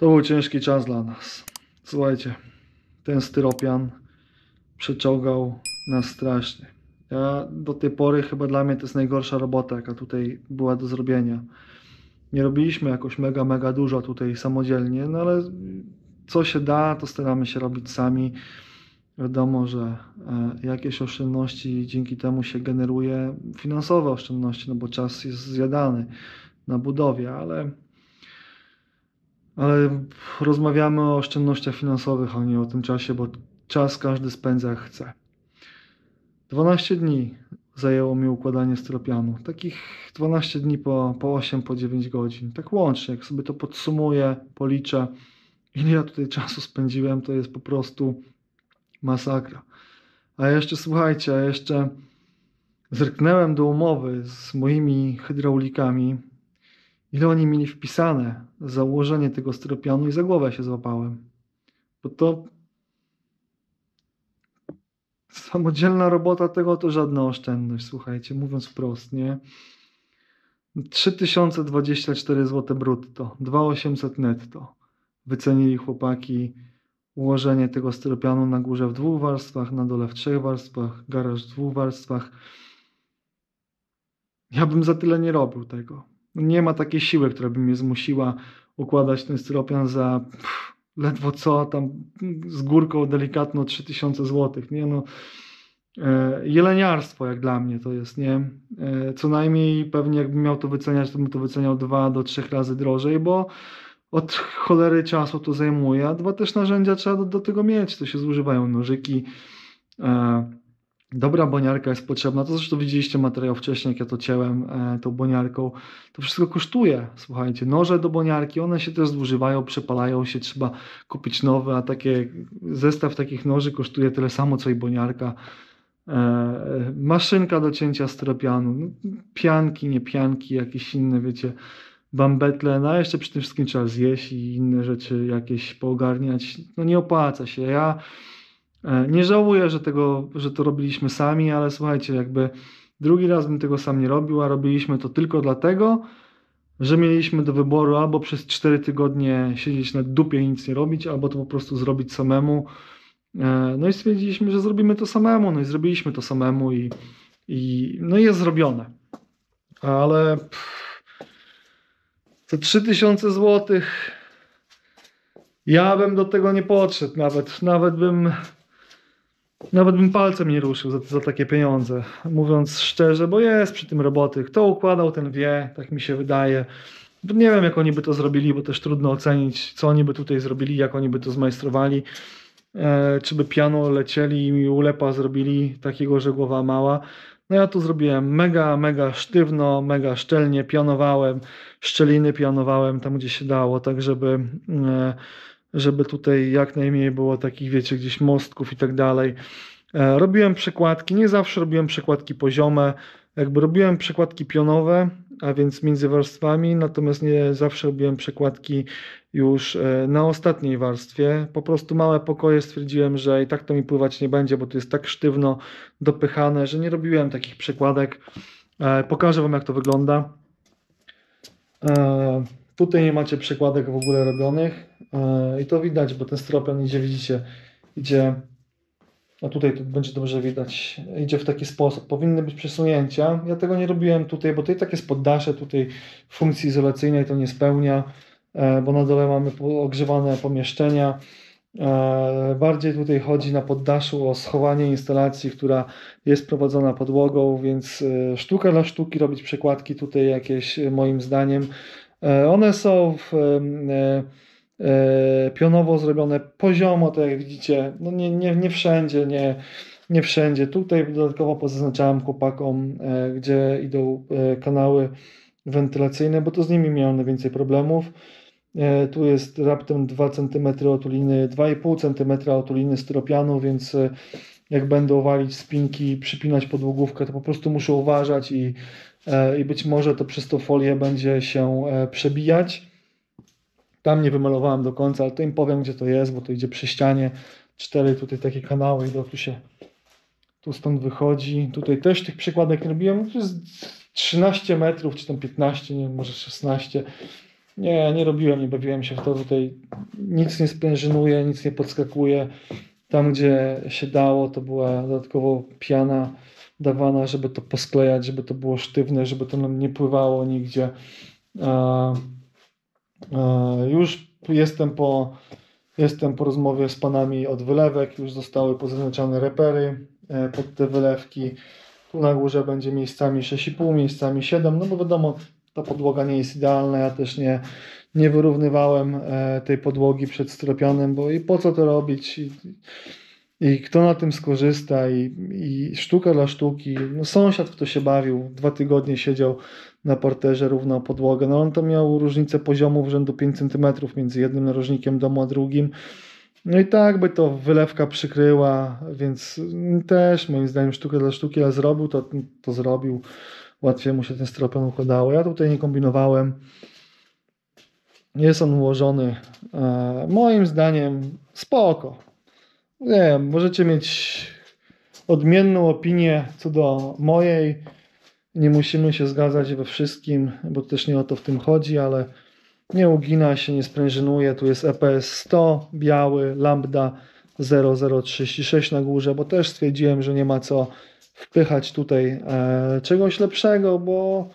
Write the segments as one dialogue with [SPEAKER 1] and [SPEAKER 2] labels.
[SPEAKER 1] To był ciężki czas dla nas. Słuchajcie, ten styropian przeczołgał nas strasznie. Ja do tej pory chyba dla mnie to jest najgorsza robota, jaka tutaj była do zrobienia. Nie robiliśmy jakoś mega, mega dużo tutaj samodzielnie, no ale co się da, to staramy się robić sami. Wiadomo, że e, jakieś oszczędności dzięki temu się generuje, finansowe oszczędności, no bo czas jest zjadany na budowie, ale, ale rozmawiamy o oszczędnościach finansowych, a nie o tym czasie, bo czas każdy spędza jak chce. 12 dni zajęło mi układanie styropianu. Takich 12 dni po, po 8, po 9 godzin. Tak łącznie, jak sobie to podsumuję, policzę, ile ja tutaj czasu spędziłem, to jest po prostu masakra. A jeszcze słuchajcie, a jeszcze zerknąłem do umowy z moimi hydraulikami, ile oni mieli wpisane za ułożenie tego styropianu i za głowę się złapałem. Bo to samodzielna robota tego to żadna oszczędność, słuchajcie, mówiąc wprost, nie? 3024 zł brutto, 2800 netto. Wycenili chłopaki ułożenie tego styropianu na górze w dwóch warstwach, na dole w trzech warstwach, garaż w dwóch warstwach. Ja bym za tyle nie robił tego. Nie ma takiej siły, która by mnie zmusiła układać ten styropian za pff, ledwo co, tam z górką delikatną 3000 zł. Nie no, e, jeleniarstwo jak dla mnie to jest, nie? E, co najmniej pewnie jakbym miał to wyceniać, to bym to wyceniał dwa do trzech razy drożej, bo od cholery czasu to zajmuje, a dwa też narzędzia trzeba do, do tego mieć. To się zużywają nożyki. E, dobra boniarka jest potrzebna. To zresztą widzieliście materiał wcześniej, jak ja to cięłem e, tą boniarką. To wszystko kosztuje. Słuchajcie, noże do boniarki, one się też zużywają, przepalają się, trzeba kupić nowe, a takie zestaw takich noży kosztuje tyle samo, co i boniarka. E, maszynka do cięcia styropianu, no, pianki, nie pianki, jakieś inne, wiecie, bambetle, no a jeszcze przy tym wszystkim trzeba zjeść i inne rzeczy jakieś poogarniać. No nie opłaca się. Ja nie żałuję, że, tego, że to robiliśmy sami, ale słuchajcie, jakby drugi raz bym tego sam nie robił, a robiliśmy to tylko dlatego, że mieliśmy do wyboru albo przez 4 tygodnie siedzieć na dupie i nic nie robić, albo to po prostu zrobić samemu. E, no i stwierdziliśmy, że zrobimy to samemu, no i zrobiliśmy to samemu i, i no i jest zrobione. Ale pff, te 3000 zł. Ja bym do tego nie podszedł nawet. Nawet bym. Nawet bym palcem nie ruszył za, za takie pieniądze. Mówiąc szczerze, bo jest przy tym roboty. Kto układał, ten wie, tak mi się wydaje. Nie wiem, jak oni by to zrobili, bo też trudno ocenić, co oni by tutaj zrobili, jak oni by to zmajstrowali. E, czy by piano lecieli i ulepa zrobili takiego, że głowa mała. No ja tu zrobiłem mega, mega sztywno, mega szczelnie, pianowałem, szczeliny pianowałem tam, gdzie się dało, tak żeby, e, żeby tutaj jak najmniej było takich, wiecie, gdzieś mostków i tak dalej. E, robiłem przekładki, nie zawsze robiłem przekładki poziome, jakby robiłem przekładki pionowe, a więc między warstwami, natomiast nie zawsze robiłem przekładki już e, na ostatniej warstwie. Po prostu małe pokoje stwierdziłem, że i tak to mi pływać nie będzie, bo to jest tak sztywno dopychane, że nie robiłem takich przekładek. E, pokażę Wam, jak to wygląda. E, tutaj nie macie przekładek w ogóle robionych i to widać, bo ten stropion idzie, widzicie, idzie no tutaj to będzie dobrze widać, idzie w taki sposób. Powinny być przesunięcia. Ja tego nie robiłem tutaj, bo tutaj tak jest poddasze, tutaj funkcji izolacyjnej to nie spełnia, e, bo na dole mamy ogrzewane pomieszczenia. E, bardziej tutaj chodzi na poddaszu o schowanie instalacji, która jest prowadzona podłogą, więc e, sztuka dla sztuki robić przekładki tutaj jakieś moim zdaniem. One są w E, pionowo zrobione poziomo, tak jak widzicie, no nie, nie, nie wszędzie, nie, nie wszędzie. Tutaj dodatkowo pozaznaczałem chłopakom, e, gdzie idą e, kanały wentylacyjne, bo to z nimi miałem najwięcej problemów. Tu jest raptem 2 cm otuliny, 2,5 cm otuliny styropianu, więc jak będą walić spinki, przypinać podłogówkę, to po prostu muszę uważać i, i być może to przez tą folię będzie się przebijać. Tam nie wymalowałem do końca, ale to im powiem, gdzie to jest, bo to idzie przy ścianie. Cztery tutaj takie kanały i tu się tu stąd wychodzi. Tutaj też tych przykładek nie robiłem. To jest 13 metrów, czy tam 15, nie wiem, może 16. Nie, nie robiłem, nie bawiłem się w to tutaj. Nic nie sprężynuje, nic nie podskakuje. Tam, gdzie się dało, to była dodatkowo piana dawana, żeby to posklejać, żeby to było sztywne, żeby to nam nie pływało nigdzie. A, a, już jestem po, jestem po rozmowie z panami od wylewek, już zostały pozaznaczone repery e, pod te wylewki. Tu na górze będzie miejscami 6,5, miejscami 7, no bo wiadomo, ta podłoga nie jest idealna, ja też nie, nie wyrównywałem e, tej podłogi przed stropianem, bo i po co to robić? I, i kto na tym skorzysta? I, I sztuka dla sztuki. No, sąsiad, kto się bawił, dwa tygodnie siedział na parterze równo podłogę. No on to miał różnicę poziomów rzędu 5 cm między jednym narożnikiem domu a drugim. No i tak by to wylewka przykryła, więc też moim zdaniem sztuka dla sztuki, ale zrobił to, to zrobił. Łatwiej mu się ten stropion układało. Ja tutaj nie kombinowałem. Jest on ułożony e, moim zdaniem spoko. Nie możecie mieć odmienną opinię co do mojej. Nie musimy się zgadzać we wszystkim, bo też nie o to w tym chodzi, ale nie ugina się, nie sprężynuje. Tu jest EPS 100, biały, lambda 0036 na górze, bo też stwierdziłem, że nie ma co wpychać tutaj e, czegoś lepszego, bo,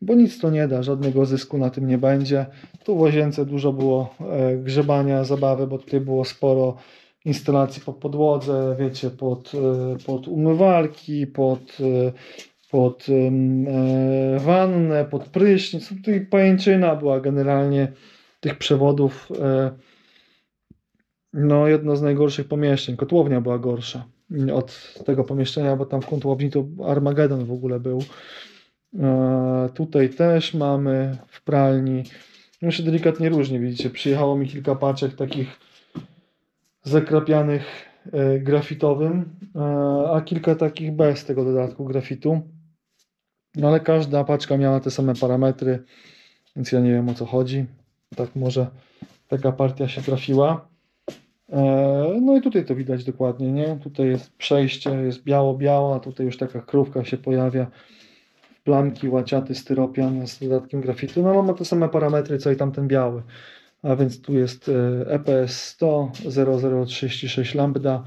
[SPEAKER 1] bo nic to nie da, żadnego zysku na tym nie będzie. Tu w łazience dużo było e, grzebania, zabawy, bo tutaj było sporo instalacji pod podłodze, wiecie, pod, e, pod umywalki, pod, e, pod wannę, pod prysznic. Tutaj pajęczyna była generalnie tych przewodów. No, jedno z najgorszych pomieszczeń. Kotłownia była gorsza od tego pomieszczenia, bo tam w kotłowni to Armagedon w ogóle był. Tutaj też mamy w pralni. No się delikatnie różnie, widzicie. Przyjechało mi kilka paczek takich zakrapianych e, grafitowym, e, a kilka takich bez tego dodatku grafitu. No ale każda paczka miała te same parametry, więc ja nie wiem o co chodzi. Tak może taka partia się trafiła. E, no i tutaj to widać dokładnie, nie? Tutaj jest przejście, jest biało-biało, a tutaj już taka krówka się pojawia. Plamki, łaciaty, styropian z dodatkiem grafitu. No ma te same parametry, co i tamten biały a więc tu jest EPS 100 0036 lambda.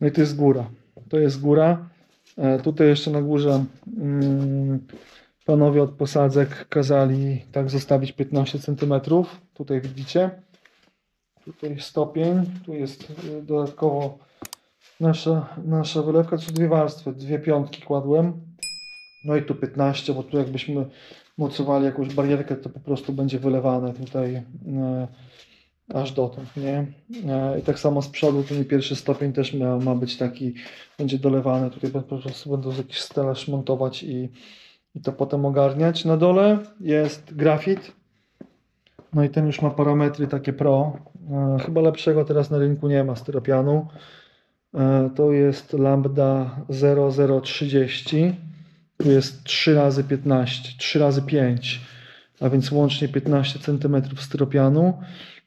[SPEAKER 1] No i to jest góra. To jest góra. E, tutaj jeszcze na górze mm, panowie od posadzek kazali tak zostawić 15 cm. Tutaj widzicie. Tutaj stopień. Tu jest e, dodatkowo nasza, nasza wylewka. To są dwie warstwy. Dwie piątki kładłem. No i tu 15, bo tu jakbyśmy mocowali jakąś barierkę, to po prostu będzie wylewane tutaj e, aż dotąd, nie? E, I tak samo z przodu ten pierwszy stopień też ma, ma być taki, będzie dolewany, tutaj po prostu będą jakiś stelaż montować i, i to potem ogarniać. Na dole jest grafit, no i ten już ma parametry takie pro, e, chyba lepszego teraz na rynku nie ma styropianu. To jest lambda 0030 tu jest 3 razy 15, 3 razy 5, a więc łącznie 15 cm styropianu.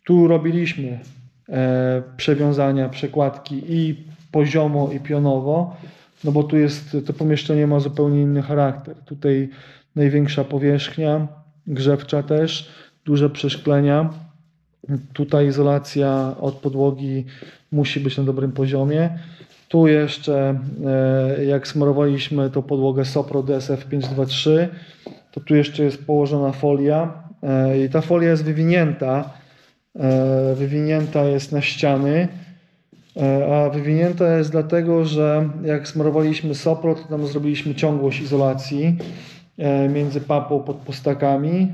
[SPEAKER 1] Tu robiliśmy e, przewiązania, przekładki i poziomo i pionowo, no bo tu jest, to pomieszczenie ma zupełnie inny charakter. Tutaj największa powierzchnia, grzewcza też, duże przeszklenia. Tutaj izolacja od podłogi musi być na dobrym poziomie. Tu jeszcze, e, jak smarowaliśmy tą podłogę Sopro DSF 523, to tu jeszcze jest położona folia e, i ta folia jest wywinięta. E, wywinięta jest na ściany, a wywinięta jest dlatego, że jak smarowaliśmy Sopro, to tam zrobiliśmy ciągłość izolacji między papą pod postakami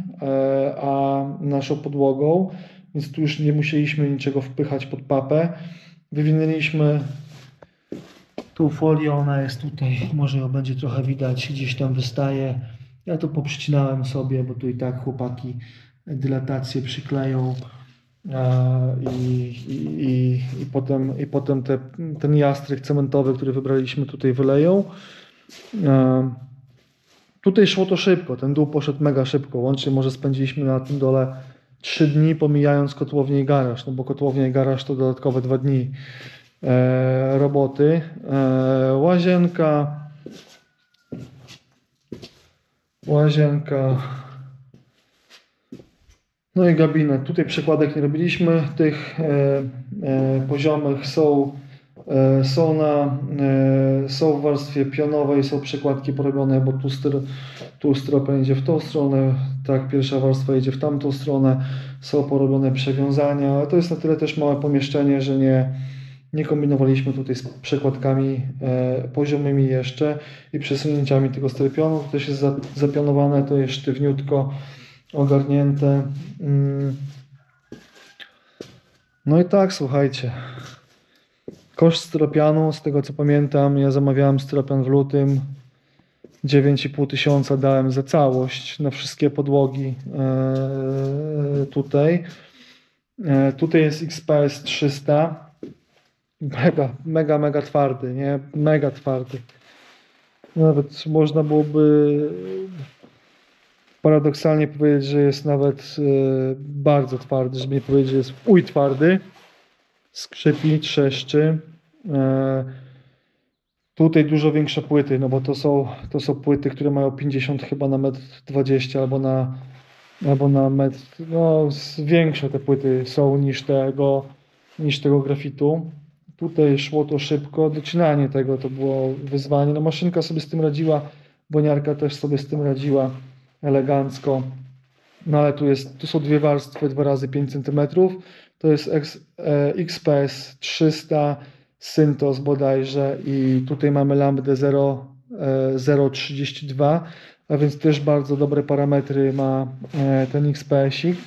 [SPEAKER 1] a naszą podłogą, więc tu już nie musieliśmy niczego wpychać pod papę. Wywinęliśmy tu folię, ona jest tutaj, może ją będzie trochę widać, gdzieś tam wystaje. Ja to poprzycinałem sobie, bo tu i tak chłopaki dylatację przykleją i, i, i, i potem, i potem te, ten jastryk cementowy, który wybraliśmy tutaj wyleją. Tutaj szło to szybko, ten dół poszedł mega szybko, łącznie może spędziliśmy na tym dole 3 dni pomijając kotłownię i garaż, no bo kotłownia i garaż to dodatkowe 2 dni. E, roboty. E, łazienka. Łazienka. No i gabinet. Tutaj przekładek nie robiliśmy. Tych e, e, poziomych są, są, na, e, są w warstwie pionowej, są przekładki porobione, bo tu, styr, tu styropian idzie w tą stronę, tak, pierwsza warstwa idzie w tamtą stronę, są porobione przewiązania, ale to jest na tyle też małe pomieszczenie, że nie, nie kombinowaliśmy tutaj z przekładkami e, poziomymi jeszcze i przesunięciami tego styropianu. To też jest za, zapionowane, to jest sztywniutko ogarnięte. Mm. No i tak, słuchajcie. Koszt styropianu, z tego co pamiętam, ja zamawiałem styropian w lutym. 9,5 tysiąca dałem za całość na wszystkie podłogi e, tutaj. E, tutaj jest XPS 300. Mega, mega, mega twardy, nie? Mega twardy. Nawet można byłoby paradoksalnie powiedzieć, że jest nawet e, bardzo twardy, żeby nie powiedzieć, że jest uj twardy. Skrzypi, trzeszczy. E, tutaj dużo większe płyty, no bo to są, to są płyty, które mają 50 chyba na metr 20 albo na, albo na metr, no większe te płyty są niż tego, niż tego grafitu. Tutaj szło to szybko, docinanie tego to było wyzwanie. No maszynka sobie z tym radziła, boniarka też sobie z tym radziła elegancko. No ale tu, jest, tu są dwie warstwy, 2 razy 5 cm. To jest X, e, XPS 300 Syntos bodajże i tutaj mamy lambdę 0, e, 0,32, a więc też bardzo dobre parametry ma e, ten XPS-ik.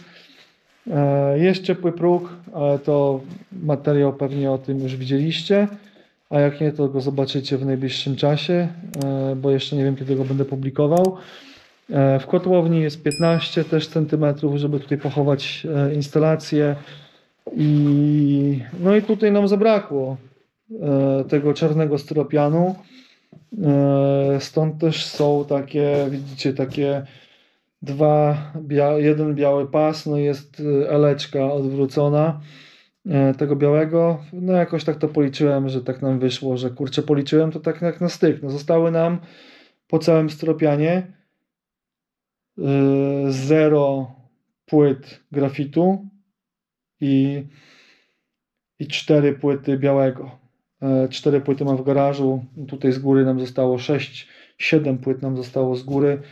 [SPEAKER 1] E, Jest ciepły próg, ale to materiał pewnie o tym już widzieliście, a jak nie, to go zobaczycie w najbliższym czasie, e, bo jeszcze nie wiem, kiedy go będę publikował. E, W kotłowni jest 15 też centymetrów, żeby tutaj pochować e, instalację. I, no i tutaj nam zabrakło e, tego czarnego styropianu. Stąd też są takie, widzicie, takie dwa, bia, jeden biały pas, no jest eleczka odwrócona tego białego. No jakoś tak to policzyłem, że tak nam wyszło, że kurczę policzyłem to tak jak na styk. No zostały nam po całym styropianie zero płyt grafitu i, i cztery płyty białego. E, Cztery płyty mam w garażu. Tutaj z góry nam zostało 6, 7 płyt nam zostało z góry,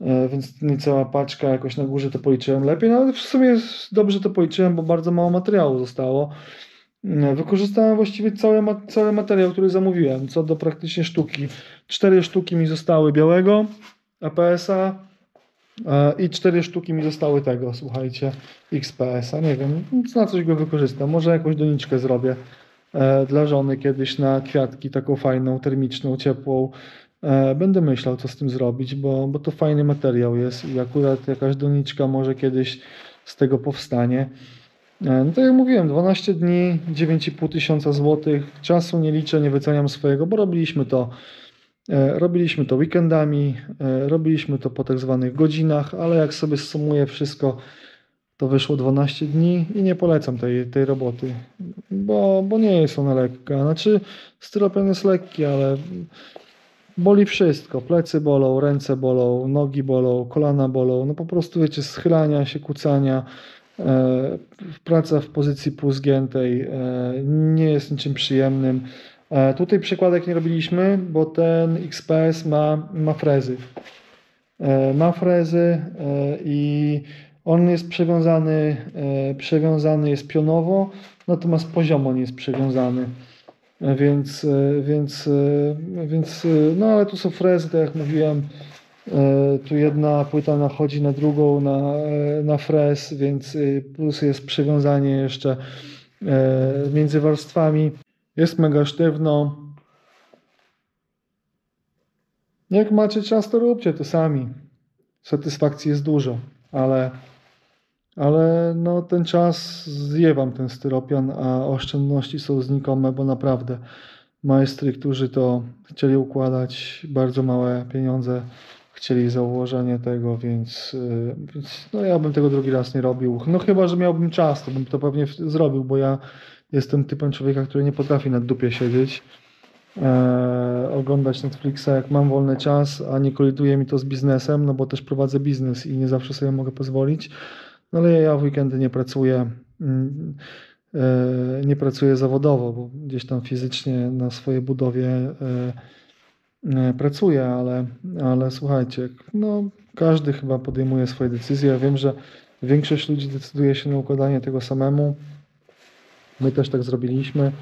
[SPEAKER 1] e, więc niecała paczka. Jakoś na górze to policzyłem lepiej, no ale w sumie dobrze to policzyłem, bo bardzo mało materiału zostało. Wykorzystałem właściwie cały, cały materiał, który zamówiłem, co do praktycznie sztuki. Cztery sztuki mi zostały białego APS-a i cztery sztuki mi zostały tego, słuchajcie, XPS-a. Nie wiem, na coś go wykorzystam. Może jakąś doniczkę zrobię e, dla żony kiedyś na kwiatki, taką fajną, termiczną, ciepłą. E, Będę myślał, co z tym zrobić, bo, bo to fajny materiał jest i akurat jakaś doniczka może kiedyś z tego powstanie. E, No tak jak mówiłem, 12 dni, 9,5 tysiąca złotych. Czasu nie liczę, nie wyceniam swojego, bo robiliśmy to. E, Robiliśmy to weekendami, e, robiliśmy to po tak zwanych godzinach, ale jak sobie sumuję wszystko, to wyszło 12 dni i nie polecam tej, tej roboty, bo, bo nie jest ona lekka. Znaczy, styropian jest lekki, ale boli wszystko. Plecy bolą, ręce bolą, nogi bolą, kolana bolą. No po prostu wiecie, schylania się, kucania. E, praca w pozycji półzgiętej e, nie jest niczym przyjemnym. E, tutaj przykładek nie robiliśmy, bo ten XPS ma, ma frezy. E, ma frezy e, i on jest przewiązany, e, przewiązany jest pionowo, natomiast poziomo nie jest przewiązany. E, Więc, więc, więc, no ale tu są frezy, tak jak mówiłem, tu jedna płyta nachodzi na drugą, na, na frez, więc plus jest przywiązanie jeszcze między warstwami. Jest mega sztywno. Jak macie czas, to róbcie to sami. Satysfakcji jest dużo, ale, ale no, ten czas zje wam ten styropian, a oszczędności są znikome, bo naprawdę majstry, którzy to chcieli układać, bardzo małe pieniądze chcieli za ułożenie tego, więc, yy, więc no, ja bym tego drugi raz nie robił. No chyba, że miałbym czas, to bym to pewnie zrobił, bo ja jestem typem człowieka, który nie potrafi na dupie siedzieć e, oglądać Netflixa, jak mam wolny czas, a nie koliduje mi to z biznesem, no bo też prowadzę biznes i nie zawsze sobie mogę pozwolić, No ale ja w weekendy nie pracuję. mm, e, Nie pracuję zawodowo, bo gdzieś tam fizycznie na swojej budowie e, e, pracuję, ale, ale słuchajcie, no każdy chyba podejmuje swoje decyzje. Ja wiem, że większość ludzi decyduje się na układanie tego samemu. My też tak zrobiliśmy.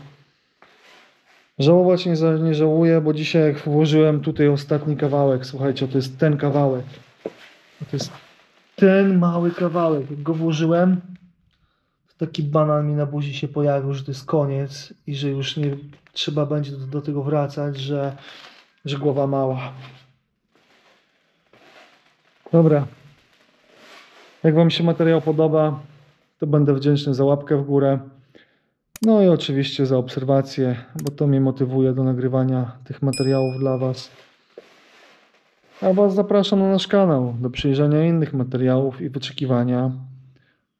[SPEAKER 1] Żałować nie, nie żałuję, bo dzisiaj jak włożyłem tutaj ostatni kawałek, słuchajcie, to jest ten kawałek. To jest ten mały kawałek. Jak go włożyłem, to taki banan mi na buzi się pojawił, że to jest koniec i że już nie trzeba będzie do, do tego wracać, że, że głowa mała. Dobra. Jak Wam się materiał podoba, to będę wdzięczny za łapkę w górę. No i oczywiście za obserwację, bo to mnie motywuje do nagrywania tych materiałów dla Was. A Was zapraszam na nasz kanał do przyjrzenia innych materiałów i wyczekiwania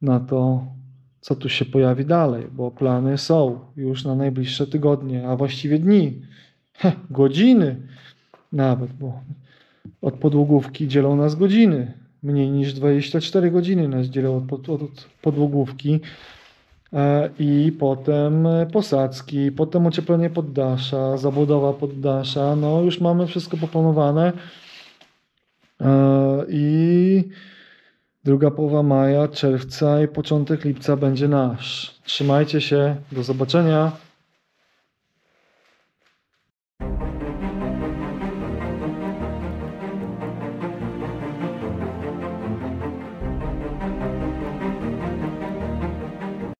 [SPEAKER 1] na to, co tu się pojawi dalej, bo plany są już na najbliższe tygodnie, a właściwie dni, Heh, godziny nawet, bo od podłogówki dzielą nas godziny. Mniej niż 24 godziny nas dzielą od, pod, od podłogówki. E, I potem e, posadzki, potem ocieplenie poddasza, zabudowa poddasza. No już mamy wszystko poplanowane. E, I druga połowa maja, czerwca i początek lipca będzie nasz. Trzymajcie się, do zobaczenia.